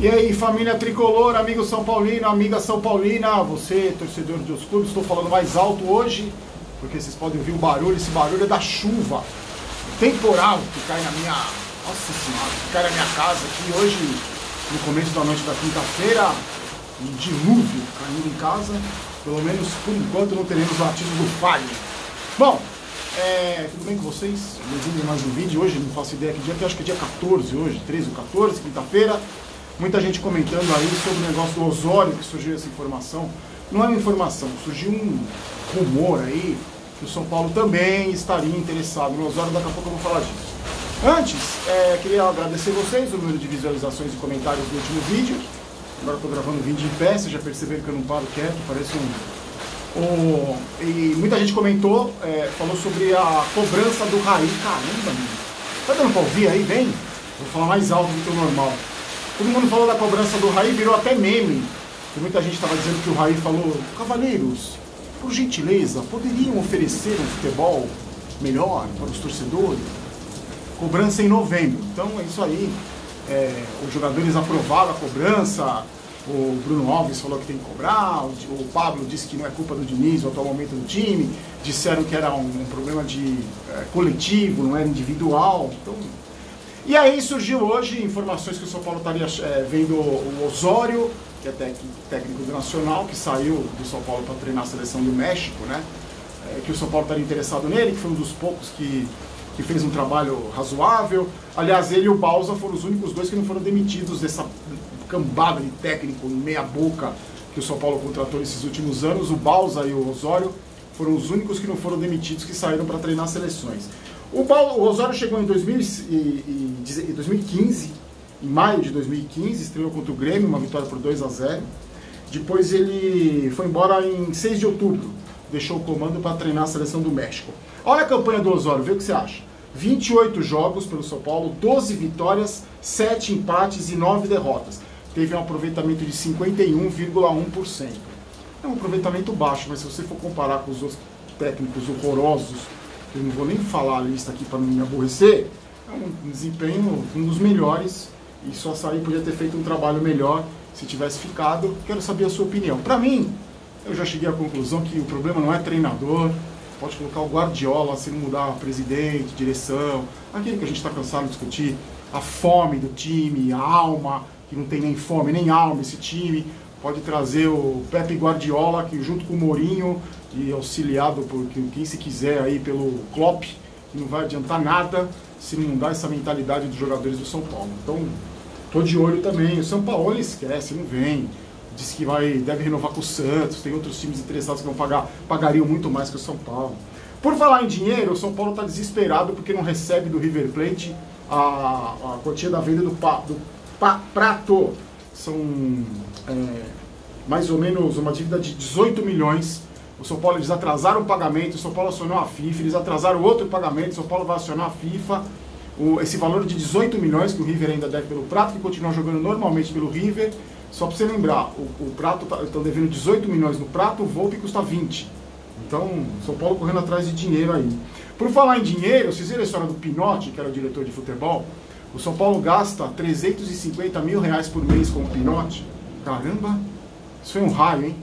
E aí, família tricolor, amigo São Paulino, amiga São Paulina, você, torcedor outros clubes, estou falando mais alto hoje, porque vocês podem ouvir o barulho, esse barulho é da chuva temporal que cai na minha. Nossa senhora, que cai na minha casa aqui hoje, no começo da noite da quinta-feira, um dilúvio caindo em casa. Pelo menos por enquanto não teremos latidos do falho. Bom, é, tudo bem com vocês? Bem-vindo a mais um vídeo. Hoje não faço ideia que dia, que acho que é dia 14 hoje, 13 ou 14, quinta-feira. Muita gente comentando aí sobre o negócio do Osório, que surgiu essa informação. Não é uma informação, surgiu um rumor aí que o São Paulo também estaria interessado no Osório, daqui a pouco eu vou falar disso. Antes, é, queria agradecer vocês o número de visualizações e comentários do último vídeo. Agora estou gravando o vídeo em pé, vocês já perceberam que eu não paro quieto, parece um... um e muita gente comentou, é, falou sobre a cobrança do Raí. Caramba, meu. Tá dando pra ouvir aí? Vem. Vou falar mais alto do que o normal. Todo mundo falou da cobrança do Raí, virou até meme. E muita gente estava dizendo que o Raí falou, Cavaleiros, por gentileza, poderiam oferecer um futebol melhor para os torcedores? Cobrança em novembro. Então é isso aí. É, os jogadores aprovaram a cobrança. O Bruno Alves falou que tem que cobrar. O, Pablo disse que não é culpa do Diniz, o atual momento do time. Disseram que era um, um problema de é, coletivo, não era individual. Então e aí surgiu hoje informações que o São Paulo estaria é, vendo o Osório, que é técnico do Nacional, que saiu do São Paulo para treinar a seleção do México, né? É, que o São Paulo estaria interessado nele, que foi um dos poucos que, que fez um trabalho razoável. Aliás, ele e o Balsa foram os únicos dois que não foram demitidos dessa cambada de técnico meia boca que o São Paulo contratou nesses últimos anos. O Balsa e o Osório foram os únicos que não foram demitidos que saíram para treinar seleções. O, Paulo, o Osório chegou em 2015, em maio de 2015, estreou contra o Grêmio, uma vitória por 2 a 0. Depois ele foi embora em 6 de outubro, deixou o comando para treinar a seleção do México. Olha a campanha do Osório, vê o que você acha. 28 jogos pelo São Paulo, 12 vitórias, 7 empates e 9 derrotas. Teve um aproveitamento de 51,1%. É um aproveitamento baixo, mas se você for comparar com os outros técnicos horrorosos eu não vou nem falar a lista aqui para não me aborrecer, é um desempenho um dos melhores e só sair podia ter feito um trabalho melhor se tivesse ficado. Quero saber a sua opinião. Para mim, eu já cheguei à conclusão que o problema não é treinador, pode colocar o Guardiola se não mudar presidente, direção, aquilo que a gente está cansado de discutir, a fome do time, a alma, que não tem nem fome nem alma esse time, pode trazer o Pepe Guardiola, que junto com o Mourinho e auxiliado por quem se quiser aí pelo Klopp, que não vai adiantar nada se não mudar essa mentalidade dos jogadores do São Paulo. Então, tô de olho também. O São Paulo ele esquece, não vem. Diz que vai, deve renovar com o Santos, tem outros times interessados que vão pagar, pagariam muito mais que o São Paulo. Por falar em dinheiro, o São Paulo está desesperado porque não recebe do River Plate a, a quantia da venda do, pa, do pa, Prato. São é, mais ou menos uma dívida de 18 milhões o São Paulo eles atrasaram o pagamento, o São Paulo acionou a FIFA, eles atrasaram outro pagamento, o São Paulo vai acionar a FIFA. O, esse valor de 18 milhões que o River ainda deve pelo Prato, que continua jogando normalmente pelo River. Só para você lembrar, o, o Prato está tá devendo 18 milhões no Prato, o Volpe custa 20. Então, São Paulo correndo atrás de dinheiro aí. Por falar em dinheiro, vocês viram a história do Pinotti, que era o diretor de futebol? O São Paulo gasta 350 mil reais por mês com o Pinotti. Caramba, isso foi um raio, hein?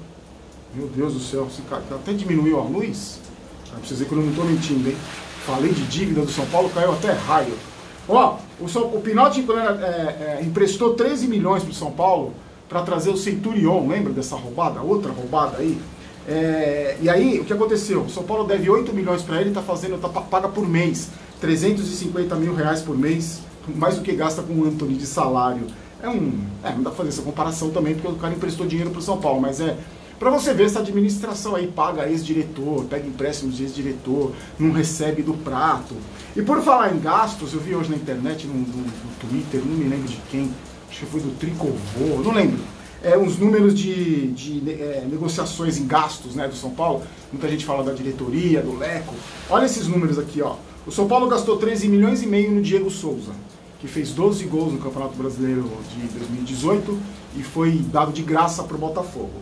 Meu Deus do céu, até diminuiu a luz. Pra vocês verem que eu não estou mentindo, hein? Falei de dívida do São Paulo, caiu até raio. Ó, o, São, o Pinotti é, é, emprestou 13 milhões para o São Paulo para trazer o Centurion, lembra dessa roubada? Outra roubada aí. É, e aí, o que aconteceu? O São Paulo deve 8 milhões para ele, está fazendo, tá, paga por mês, 350 mil reais por mês, mais do que gasta com o Anthony de salário. É um. É, não dá pra fazer essa comparação também, porque o cara emprestou dinheiro para o São Paulo, mas é para você ver essa administração aí paga ex-diretor, pega empréstimos de ex-diretor, não recebe do prato. E por falar em gastos, eu vi hoje na internet, no, no, no Twitter, não me lembro de quem, acho que foi do Tricovô, não lembro. É, uns números de, de é, negociações em gastos né, do São Paulo. Muita gente fala da diretoria, do Leco. Olha esses números aqui, ó. O São Paulo gastou 13 milhões e meio no Diego Souza, que fez 12 gols no Campeonato Brasileiro de 2018 e foi dado de graça para o Botafogo.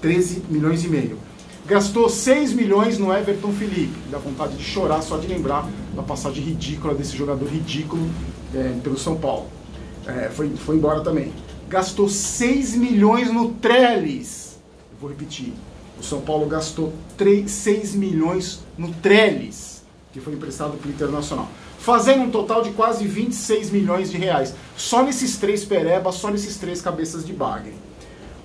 13 milhões e meio. Gastou 6 milhões no Everton Felipe. Dá vontade de chorar só de lembrar da passagem ridícula desse jogador ridículo é, pelo São Paulo. É, foi, foi embora também. gastou 6 milhões no Trellis. Vou repetir. O São Paulo gastou 3, 6 milhões no Trellis, que foi emprestado pelo Internacional. Fazendo um total de quase 26 milhões de reais. Só nesses três perebas, só nesses três cabeças de bagre.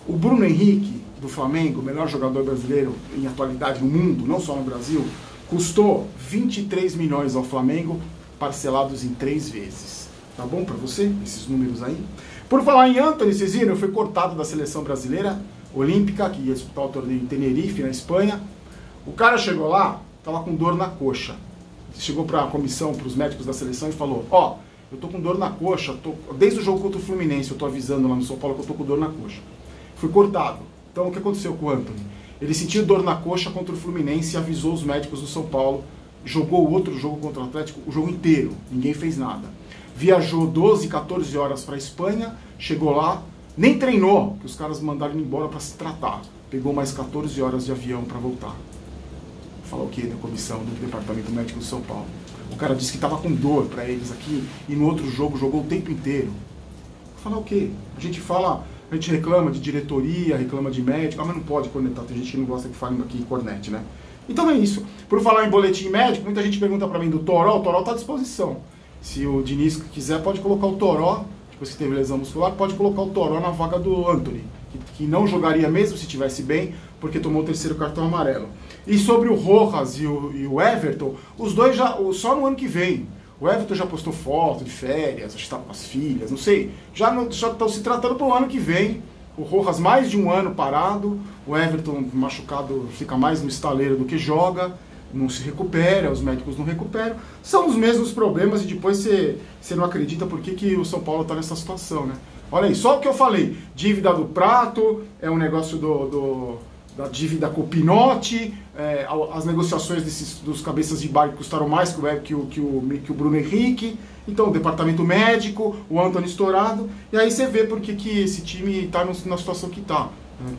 O Bruno Henrique, do Flamengo, melhor jogador brasileiro em atualidade no mundo, não só no Brasil, custou 23 milhões ao Flamengo, parcelados em três vezes. Tá bom para você, esses números aí? Por falar em Anthony Cesino, foi cortado da seleção brasileira olímpica, que ia disputar o torneio em Tenerife, na Espanha. O cara chegou lá, tava com dor na coxa. Chegou para a comissão, para os médicos da seleção e falou: Ó, oh, eu tô com dor na coxa, tô... desde o jogo contra o Fluminense, eu tô avisando lá no São Paulo que eu tô com dor na coxa. Fui cortado. Então o que aconteceu com o Anthony? Ele sentiu dor na coxa contra o Fluminense e avisou os médicos do São Paulo. Jogou outro jogo contra o Atlético o jogo inteiro. Ninguém fez nada. Viajou 12, 14 horas para a Espanha, chegou lá, nem treinou, que os caras mandaram ele embora para se tratar. Pegou mais 14 horas de avião para voltar. Falar o que da comissão do Departamento Médico do São Paulo? O cara disse que estava com dor para eles aqui e no outro jogo jogou o tempo inteiro. Falar o quê? A gente fala, a gente reclama de diretoria, reclama de médico, ah, mas não pode cornetar, tem gente que não gosta que falem aqui cornete, né? Então é isso. Por falar em boletim médico, muita gente pergunta para mim do Toró, o Toró está à disposição. Se o Diniz quiser, pode colocar o Toró depois que teve lesão muscular, pode colocar o Toró na vaga do Anthony, que, que não jogaria mesmo se tivesse bem, porque tomou o terceiro cartão amarelo. E sobre o Rojas e o, e o Everton, os dois já só no ano que vem. O Everton já postou foto de férias, acho que está com as filhas, não sei. Já estão se tratando para o ano que vem. O Rojas mais de um ano parado, o Everton machucado fica mais no estaleiro do que joga não se recupera, os médicos não recuperam. São os mesmos problemas e depois você, você não acredita por que, que o São Paulo está nessa situação, né? Olha aí, só o que eu falei, dívida do prato, é um negócio do, do da dívida com o Pinote, é, as negociações desses, dos cabeças de bar custaram mais que o, que, o, que, o, que o Bruno Henrique, então o departamento médico, o Antônio estourado, e aí você vê por que, esse time está na situação que está.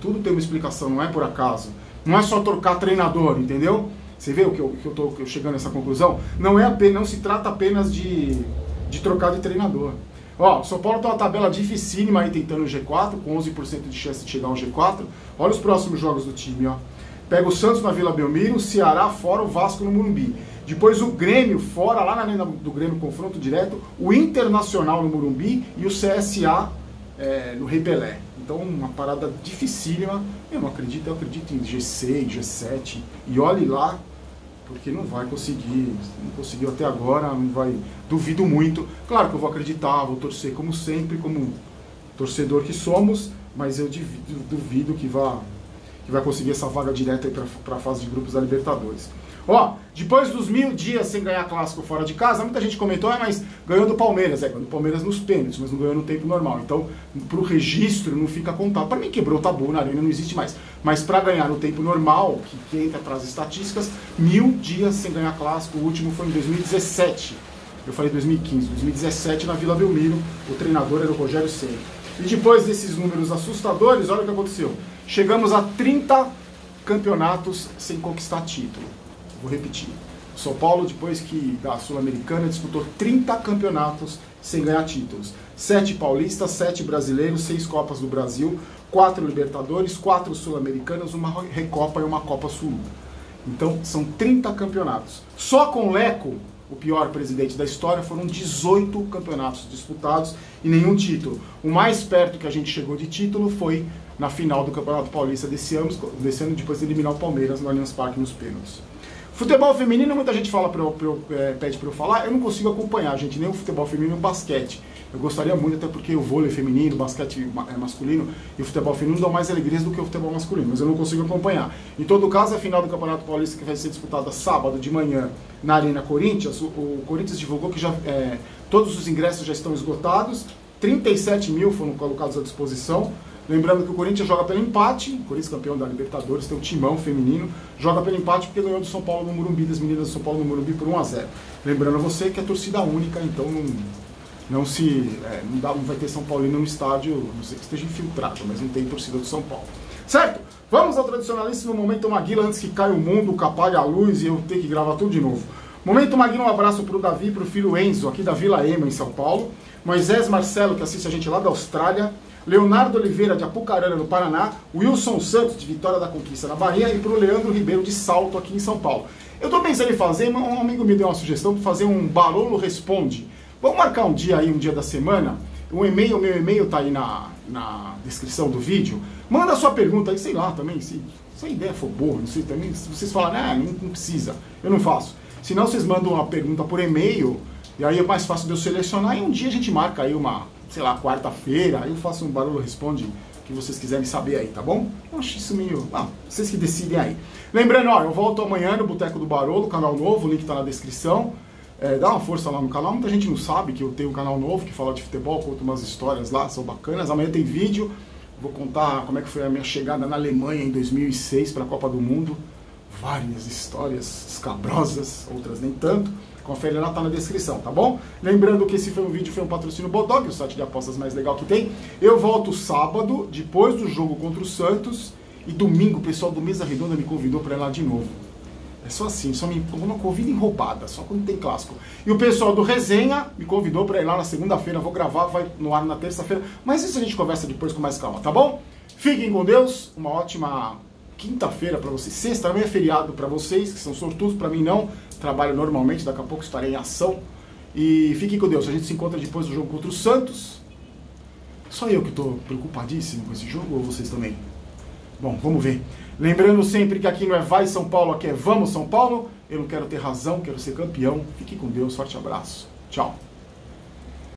Tudo tem uma explicação, não é por acaso. Não é só trocar treinador, entendeu? Você vê o que eu, que eu tô chegando nessa conclusão? Não é apenas, não se trata apenas de, de trocar de treinador. Ó, São Paulo tem uma tabela dificílima aí tentando o G4, com 11% de chance de chegar ao G4. Olha os próximos jogos do time, ó. Pega o Santos na Vila Belmiro, o Ceará fora, o Vasco no Morumbi. Depois o Grêmio fora, lá na arena do Grêmio, confronto direto, o Internacional no Morumbi e o CSA é, no Pelé. Então, uma parada dificílima. Eu não acredito, eu acredito em G6, G7. E olhe lá, porque não vai conseguir. Não conseguiu até agora, não vai. Duvido muito. Claro que eu vou acreditar, vou torcer como sempre, como torcedor que somos, mas eu duvido, duvido que vá que vai conseguir essa vaga direta para a fase de grupos da Libertadores. Ó, depois dos mil dias sem ganhar clássico fora de casa, muita gente comentou, é, mas ganhou do Palmeiras, é, ganhou do Palmeiras nos pênaltis, mas não ganhou no tempo normal. Então, pro registro não fica contado. Para mim quebrou o tabu na arena, não existe mais. Mas para ganhar no tempo normal, que, entra para as estatísticas, mil dias sem ganhar clássico, o último foi em 2017. Eu falei 2015, 2017 na Vila Belmiro, o treinador era o Rogério Ceni. E depois desses números assustadores, olha o que aconteceu. Chegamos a 30 campeonatos sem conquistar título. Vou repetir. São Paulo, depois que da Sul-Americana, disputou 30 campeonatos sem ganhar títulos. Sete paulistas, sete brasileiros, seis Copas do Brasil, quatro Libertadores, quatro Sul-Americanas, uma Recopa e uma Copa Sul. Então, são 30 campeonatos. Só com Leco, o pior presidente da história, foram 18 campeonatos disputados e nenhum título. O mais perto que a gente chegou de título foi na final do Campeonato Paulista desse ano, desse ano depois de eliminar o Palmeiras no Allianz Parque nos pênaltis. Futebol feminino, muita gente fala pra eu, pra eu, é, pede para eu falar, eu não consigo acompanhar, gente, nem o futebol feminino nem o basquete. Eu gostaria muito, até porque o vôlei feminino, o basquete é masculino e o futebol feminino dão mais alegrias do que o futebol masculino, mas eu não consigo acompanhar. Em todo caso, a final do Campeonato Paulista que vai ser disputada sábado de manhã na Arena Corinthians, o, o Corinthians divulgou que já é, todos os ingressos já estão esgotados, 37 mil foram colocados à disposição. Lembrando que o Corinthians joga pelo empate, o Corinthians campeão da Libertadores, tem um timão feminino, joga pelo empate porque ganhou do São Paulo no Morumbi, das meninas do São Paulo no Morumbi por 1 a 0 Lembrando a você que é torcida única, então não, não se. É, não, dá, não vai ter São Paulino no estádio, não sei que esteja infiltrado, mas não tem torcida do São Paulo. Certo? Vamos ao tradicionalíssimo momento Maguila antes que caia o mundo, que apague a luz e eu ter que gravar tudo de novo. Momento Magno, um abraço para o Davi, para o filho Enzo, aqui da Vila Ema, em São Paulo. Moisés Marcelo, que assiste a gente lá da Austrália. Leonardo Oliveira, de Apucarana, no Paraná. Wilson Santos, de Vitória da Conquista, na Bahia. E para o Leandro Ribeiro, de Salto, aqui em São Paulo. Eu estou pensando em fazer, um amigo me deu uma sugestão de fazer um Barolo Responde. Vamos marcar um dia aí, um dia da semana. O e-mail, meu e-mail está aí na, na descrição do vídeo. Manda sua pergunta aí, sei lá também, se, se a ideia for boa, não sei também. Se vocês falarem, ah, não, não precisa, eu não faço. Se não, vocês mandam uma pergunta por e-mail, e aí é mais fácil de eu selecionar, e um dia a gente marca aí uma, sei lá, quarta-feira, aí eu faço um barulho responde que vocês quiserem saber aí, tá bom? Eu acho isso meio. Ah, vocês que decidem aí. Lembrando, ó, eu volto amanhã no Boteco do Barolo, canal novo, o link tá na descrição. É, dá uma força lá no canal. Muita gente não sabe que eu tenho um canal novo que fala de futebol, conto umas histórias lá, são bacanas. Amanhã tem vídeo. Vou contar como é que foi a minha chegada na Alemanha em 2006 para a Copa do Mundo várias histórias escabrosas, outras nem tanto. Confere lá, tá na descrição, tá bom? Lembrando que esse foi um vídeo, foi um patrocínio Bodog, o site de apostas mais legal que tem. Eu volto sábado, depois do jogo contra o Santos. E domingo o pessoal do Mesa Redonda me convidou para ir lá de novo. É só assim, só me não convida em roubada, só quando tem clássico. E o pessoal do Resenha me convidou para ir lá na segunda-feira, vou gravar, vai no ar na terça-feira. Mas isso a gente conversa depois com mais calma, tá bom? Fiquem com Deus, uma ótima quinta-feira para vocês. Sexta também é feriado para vocês, que são sortudos, para mim não. Trabalho normalmente, daqui a pouco estarei em ação. E fiquem com Deus. A gente se encontra depois do jogo contra o Santos. Só eu que estou preocupadíssimo com esse jogo ou vocês também? Bom, vamos ver. Lembrando sempre que aqui não é Vai São Paulo, aqui é Vamos São Paulo. Eu não quero ter razão, quero ser campeão. Fique com Deus, forte abraço. Tchau.